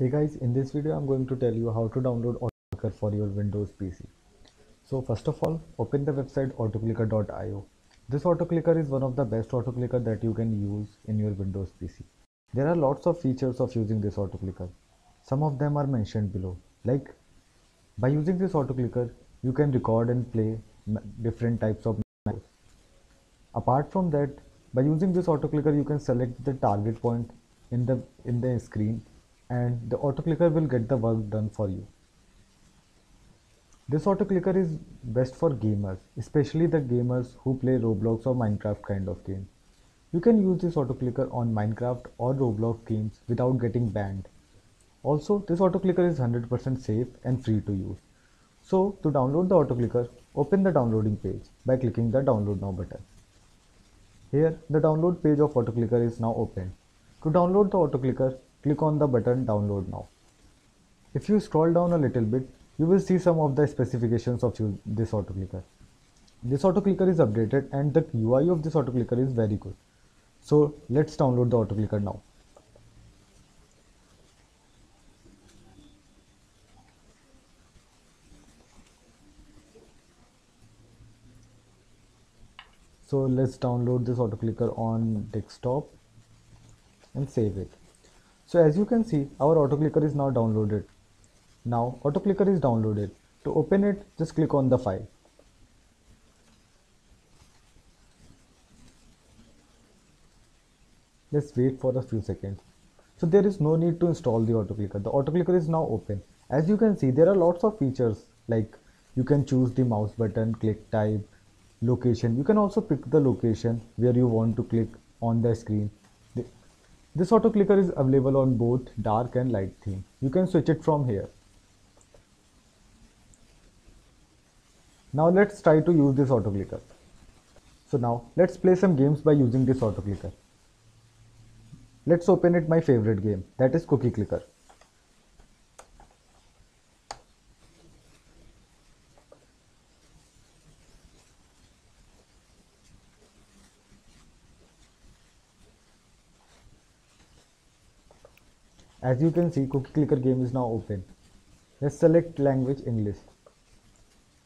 Hey guys, in this video I'm going to tell you how to download AutoClicker for your Windows PC. So first of all, open the website autoclicker.io. This AutoClicker is one of the best AutoClicker that you can use in your Windows PC. There are lots of features of using this AutoClicker. Some of them are mentioned below. Like by using this AutoClicker, you can record and play different types of macros. Apart from that, by using this AutoClicker, you can select the target point in the in the screen and the auto clicker will get the work done for you. This auto clicker is best for gamers, especially the gamers who play Roblox or Minecraft kind of game. You can use this auto clicker on Minecraft or Roblox games without getting banned. Also, this auto clicker is 100% safe and free to use. So, to download the auto clicker, open the downloading page by clicking the download now button. Here, the download page of auto clicker is now open. To download the auto clicker, click on the button download now. If you scroll down a little bit, you will see some of the specifications of this auto clicker. This auto clicker is updated and the UI of this auto clicker is very good. So let's download the auto clicker now. So let's download this auto clicker on desktop and save it. So as you can see, our auto clicker is now downloaded. Now auto clicker is downloaded. To open it, just click on the file. Let's wait for a few seconds. So there is no need to install the auto clicker. The auto clicker is now open. As you can see, there are lots of features like you can choose the mouse button, click type, location. You can also pick the location where you want to click on the screen. This auto clicker is available on both dark and light theme. You can switch it from here. Now let's try to use this auto clicker. So now let's play some games by using this auto clicker. Let's open it my favorite game that is cookie clicker. As you can see, cookie clicker game is now open. Let's select language English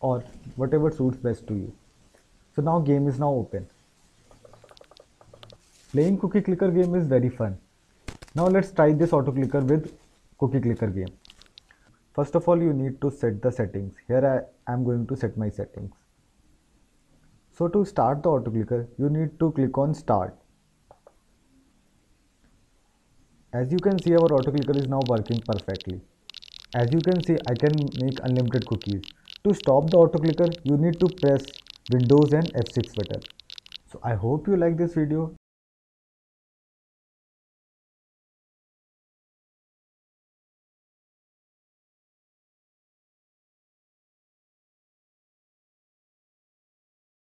or whatever suits best to you. So now game is now open. Playing cookie clicker game is very fun. Now let's try this auto clicker with cookie clicker game. First of all, you need to set the settings. Here I am going to set my settings. So to start the auto clicker, you need to click on start. As you can see our auto clicker is now working perfectly. As you can see I can make unlimited cookies. To stop the auto clicker you need to press Windows and F6 button. So I hope you like this video.